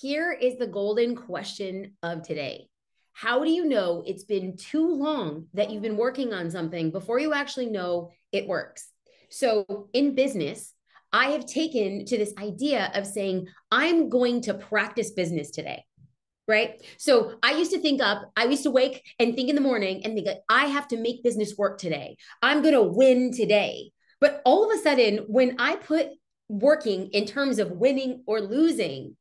here is the golden question of today. How do you know it's been too long that you've been working on something before you actually know it works? So, in business, I have taken to this idea of saying, I'm going to practice business today. Right. So I used to think up, I used to wake and think in the morning and think, I have to make business work today. I'm going to win today. But all of a sudden, when I put working in terms of winning or losing,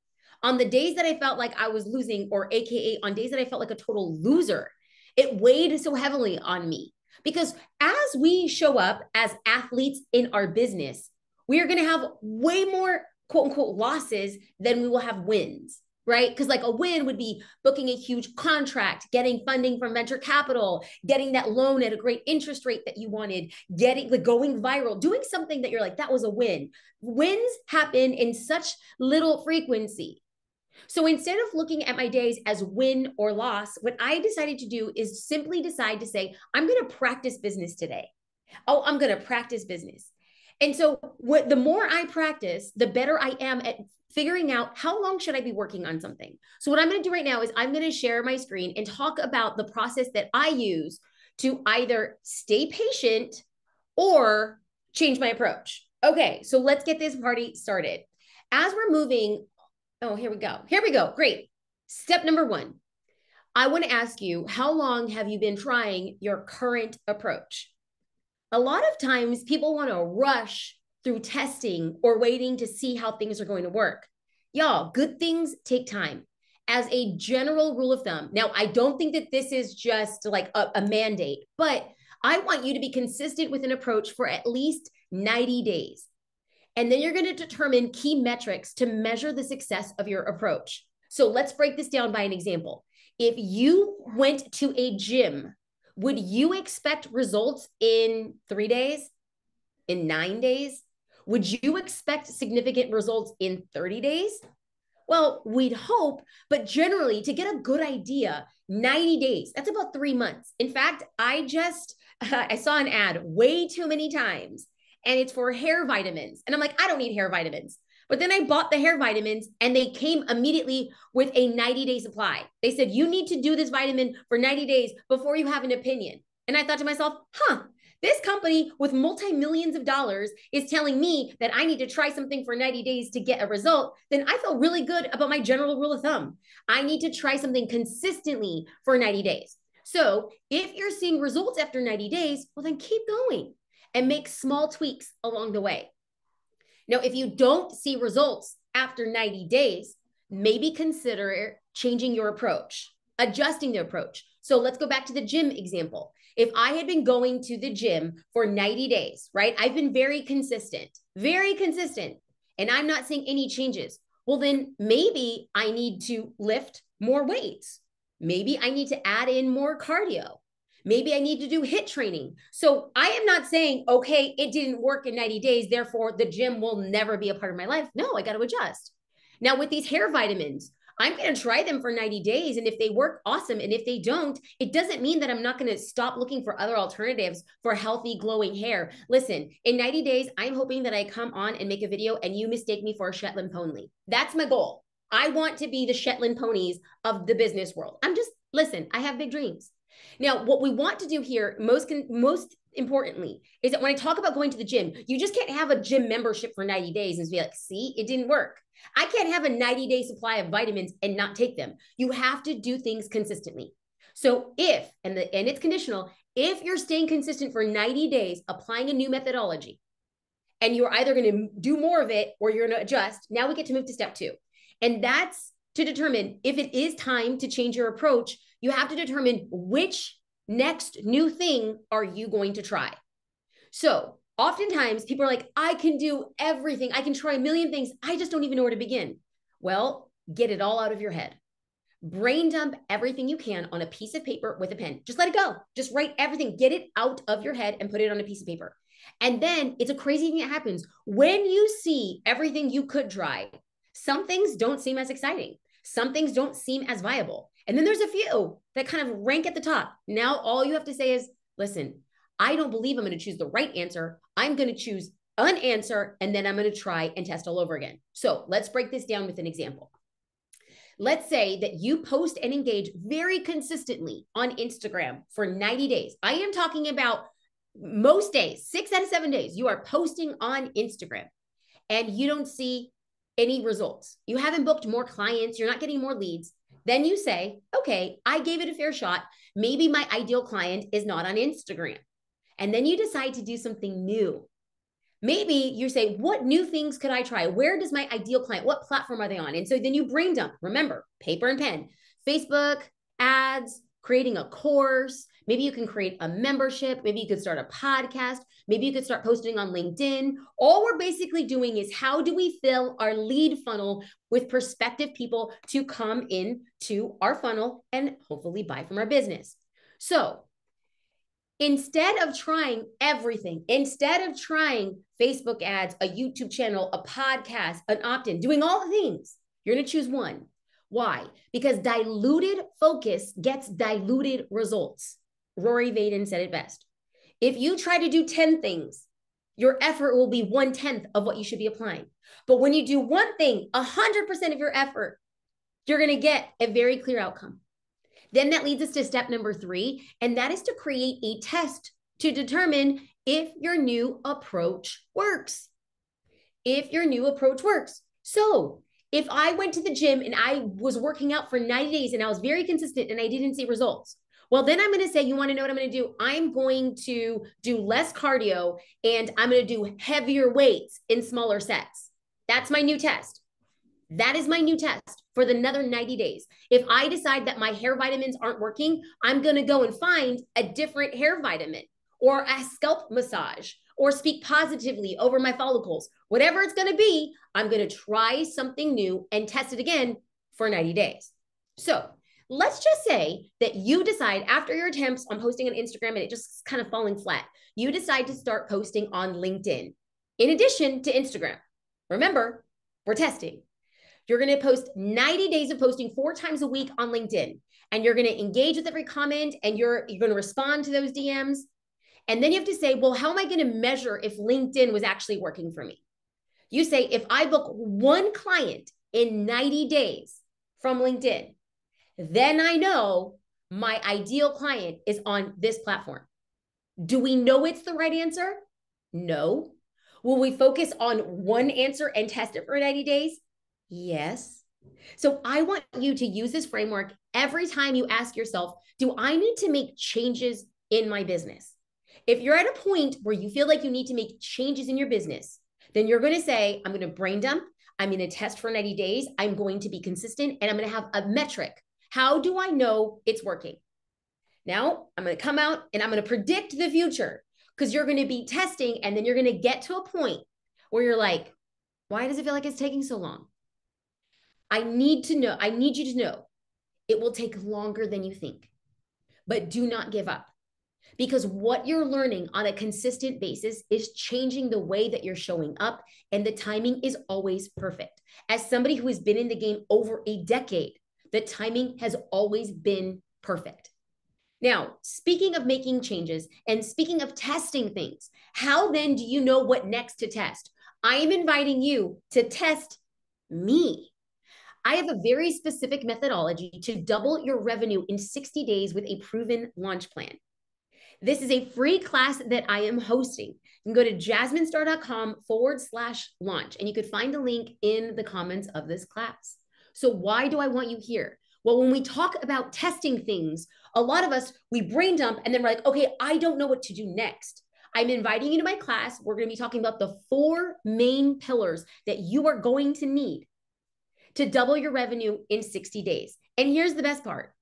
on the days that I felt like I was losing, or AKA on days that I felt like a total loser, it weighed so heavily on me. Because as we show up as athletes in our business, we are going to have way more quote unquote losses than we will have wins right? Because like a win would be booking a huge contract, getting funding from venture capital, getting that loan at a great interest rate that you wanted, getting like going viral, doing something that you're like, that was a win. Wins happen in such little frequency. So instead of looking at my days as win or loss, what I decided to do is simply decide to say, I'm going to practice business today. Oh, I'm going to practice business. And so what the more I practice, the better I am at figuring out how long should I be working on something. So what I'm going to do right now is I'm going to share my screen and talk about the process that I use to either stay patient or change my approach. Okay, so let's get this party started. As we're moving, oh, here we go. Here we go. Great. Step number 1. I want to ask you, how long have you been trying your current approach? a lot of times people want to rush through testing or waiting to see how things are going to work. Y'all, good things take time. As a general rule of thumb, now I don't think that this is just like a, a mandate, but I want you to be consistent with an approach for at least 90 days. And then you're going to determine key metrics to measure the success of your approach. So let's break this down by an example. If you went to a gym would you expect results in three days, in nine days? Would you expect significant results in 30 days? Well, we'd hope, but generally, to get a good idea, 90 days, that's about three months. In fact, I just, I saw an ad way too many times and it's for hair vitamins. And I'm like, I don't need hair vitamins. But then I bought the hair vitamins and they came immediately with a 90 day supply. They said, you need to do this vitamin for 90 days before you have an opinion. And I thought to myself, huh, this company with multi millions of dollars is telling me that I need to try something for 90 days to get a result, then I feel really good about my general rule of thumb. I need to try something consistently for 90 days. So if you're seeing results after 90 days, well, then keep going and make small tweaks along the way. Now, if you don't see results after 90 days, maybe consider changing your approach, adjusting the approach. So let's go back to the gym example. If I had been going to the gym for 90 days, right? I've been very consistent, very consistent, and I'm not seeing any changes. Well, then maybe I need to lift more weights. Maybe I need to add in more cardio. Maybe I need to do HIIT training. So I am not saying, okay, it didn't work in 90 days. Therefore, the gym will never be a part of my life. No, I got to adjust. Now, with these hair vitamins, I'm going to try them for 90 days. And if they work, awesome. And if they don't, it doesn't mean that I'm not going to stop looking for other alternatives for healthy, glowing hair. Listen, in 90 days, I'm hoping that I come on and make a video and you mistake me for a Shetland pony. That's my goal. I want to be the Shetland ponies of the business world. I'm just, listen, I have big dreams. Now, what we want to do here, most most importantly, is that when I talk about going to the gym, you just can't have a gym membership for 90 days and be like, see, it didn't work. I can't have a 90 day supply of vitamins and not take them. You have to do things consistently. So if, and, the, and it's conditional, if you're staying consistent for 90 days, applying a new methodology, and you're either going to do more of it or you're going to adjust, now we get to move to step two. And that's to determine if it is time to change your approach you have to determine which next new thing are you going to try. So, oftentimes people are like, I can do everything. I can try a million things. I just don't even know where to begin. Well, get it all out of your head. Brain dump everything you can on a piece of paper with a pen. Just let it go. Just write everything. Get it out of your head and put it on a piece of paper. And then it's a crazy thing that happens. When you see everything you could try, some things don't seem as exciting. Some things don't seem as viable. And then there's a few that kind of rank at the top. Now, all you have to say is, listen, I don't believe I'm going to choose the right answer. I'm going to choose an answer and then I'm going to try and test all over again. So let's break this down with an example. Let's say that you post and engage very consistently on Instagram for 90 days. I am talking about most days, six out of seven days, you are posting on Instagram and you don't see any results. You haven't booked more clients, you're not getting more leads. Then you say, okay, I gave it a fair shot. Maybe my ideal client is not on Instagram. And then you decide to do something new. Maybe you say, what new things could I try? Where does my ideal client, what platform are they on? And so then you brain dump. Remember, paper and pen, Facebook, ads, creating a course. Maybe you can create a membership. Maybe you could start a podcast. Maybe you could start posting on LinkedIn. All we're basically doing is how do we fill our lead funnel with prospective people to come in to our funnel and hopefully buy from our business. So instead of trying everything, instead of trying Facebook ads, a YouTube channel, a podcast, an opt in, doing all the things, you're going to choose one. Why? Because diluted focus gets diluted results. Rory Vaden said it best. If you try to do 10 things, your effort will be one tenth of what you should be applying. But when you do one thing, 100% of your effort, you're going to get a very clear outcome. Then that leads us to step number three, and that is to create a test to determine if your new approach works. If your new approach works. So, if I went to the gym and I was working out for 90 days and I was very consistent and I didn't see results, well, then I'm going to say, you want to know what I'm going to do? I'm going to do less cardio and I'm going to do heavier weights in smaller sets. That's my new test. That is my new test for the another 90 days. If I decide that my hair vitamins aren't working, I'm going to go and find a different hair vitamin or a scalp massage or speak positively over my follicles. Whatever it's going to be, I'm going to try something new and test it again for 90 days. So, let's just say that you decide after your attempts on posting on Instagram and it just kind of falling flat, you decide to start posting on LinkedIn in addition to Instagram. Remember, we're testing. You're going to post 90 days of posting four times a week on LinkedIn and you're going to engage with every comment and you're you're going to respond to those DMs. And then you have to say, well, how am I going to measure if LinkedIn was actually working for me? You say, if I book one client in 90 days from LinkedIn, then I know my ideal client is on this platform. Do we know it's the right answer? No. Will we focus on one answer and test it for 90 days? Yes. So I want you to use this framework every time you ask yourself, do I need to make changes in my business? If you're at a point where you feel like you need to make changes in your business, then you're going to say, I'm going to brain dump. I'm going to test for 90 days. I'm going to be consistent and I'm going to have a metric. How do I know it's working? Now I'm going to come out and I'm going to predict the future because you're going to be testing and then you're going to get to a point where you're like, why does it feel like it's taking so long? I need to know, I need you to know it will take longer than you think, but do not give up because what you're learning on a consistent basis is changing the way that you're showing up and the timing is always perfect. As somebody who has been in the game over a decade, the timing has always been perfect. Now, speaking of making changes and speaking of testing things, how then do you know what next to test? I am inviting you to test me. I have a very specific methodology to double your revenue in 60 days with a proven launch plan. This is a free class that I am hosting. You can go to jasminestar.com forward slash launch, and you could find the link in the comments of this class. So, why do I want you here? Well, when we talk about testing things, a lot of us, we brain dump and then we're like, okay, I don't know what to do next. I'm inviting you to my class. We're going to be talking about the four main pillars that you are going to need to double your revenue in 60 days. And here's the best part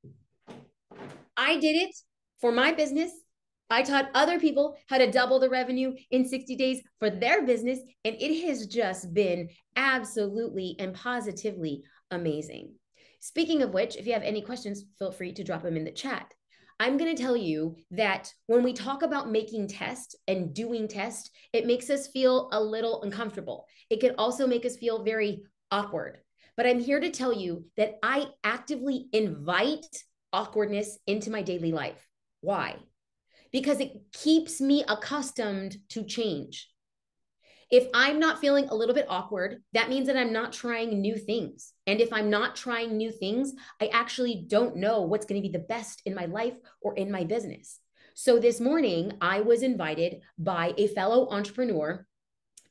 I did it for my business. I taught other people how to double the revenue in 60 days for their business. And it has just been absolutely and positively amazing. Speaking of which, if you have any questions, feel free to drop them in the chat. I'm going to tell you that when we talk about making tests and doing tests, it makes us feel a little uncomfortable. It can also make us feel very awkward. But I'm here to tell you that I actively invite awkwardness into my daily life. Why? Because it keeps me accustomed to change. If I'm not feeling a little bit awkward, that means that I'm not trying new things. And if I'm not trying new things, I actually don't know what's going to be the best in my life or in my business. So this morning, I was invited by a fellow entrepreneur,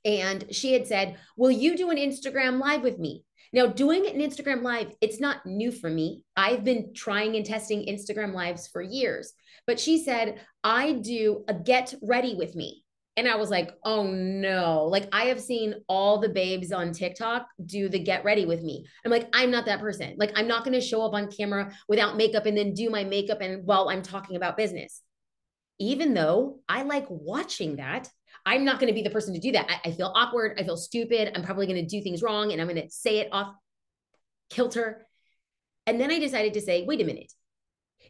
and she had said, Will you do an Instagram live with me? Now, doing an Instagram live, it's not new for me. I've been trying and testing Instagram lives for years. But she said, I do a get ready with me. And I was like, oh no. Like, I have seen all the babes on TikTok do the get ready with me. I'm like, I'm not that person. Like, I'm not going to show up on camera without makeup and then do my makeup and while I'm talking about business. Even though I like watching that, I'm not going to be the person to do that. I, I feel awkward. I feel stupid. I'm probably going to do things wrong and I'm going to say it off kilter. And then I decided to say, wait a minute.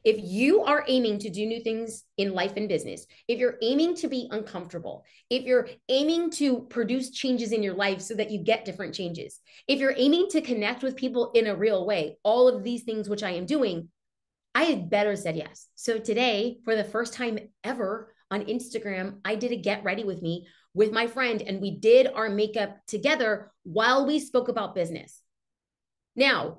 If you are aiming to do new things in life and business, if you're aiming to be uncomfortable, if you're aiming to produce changes in your life so that you get different changes, if you're aiming to connect with people in a real way, all of these things which I am doing, I had better said yes. So today, for the first time ever on Instagram, I did a get ready with me with my friend, and we did our makeup together while we spoke about business. Now,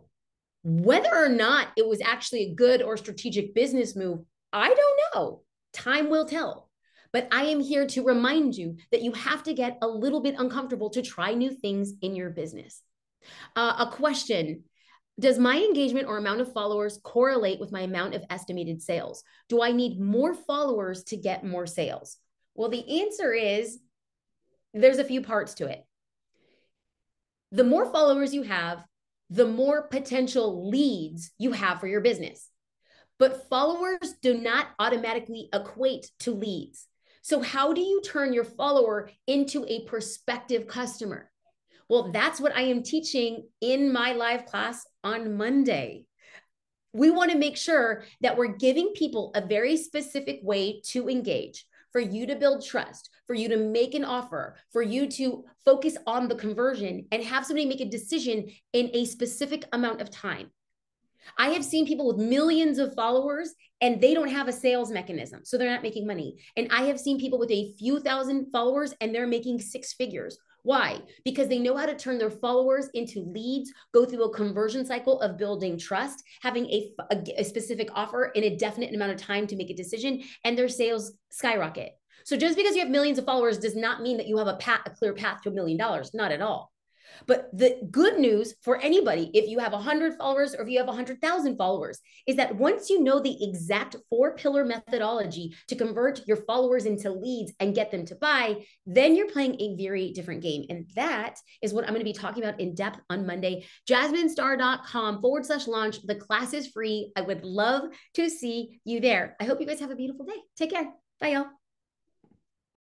whether or not it was actually a good or strategic business move, I don't know. Time will tell. But I am here to remind you that you have to get a little bit uncomfortable to try new things in your business. Uh, a question Does my engagement or amount of followers correlate with my amount of estimated sales? Do I need more followers to get more sales? Well, the answer is there's a few parts to it. The more followers you have, the more potential leads you have for your business. But followers do not automatically equate to leads. So, how do you turn your follower into a prospective customer? Well, that's what I am teaching in my live class on Monday. We want to make sure that we're giving people a very specific way to engage for you to build trust, for you to make an offer, for you to focus on the conversion and have somebody make a decision in a specific amount of time. I have seen people with millions of followers and they don't have a sales mechanism. So they're not making money. And I have seen people with a few thousand followers and they're making six figures. Why? Because they know how to turn their followers into leads, go through a conversion cycle of building trust, having a, a, a specific offer in a definite amount of time to make a decision, and their sales skyrocket. So just because you have millions of followers does not mean that you have a path, a clear path to a million dollars. Not at all. But the good news for anybody, if you have 100 followers or if you have 100,000 followers, is that once you know the exact four pillar methodology to convert your followers into leads and get them to buy, then you're playing a very different game. And that is what I'm going to be talking about in depth on Monday. JasmineStar.com forward slash launch. The class is free. I would love to see you there. I hope you guys have a beautiful day. Take care. Bye, y'all.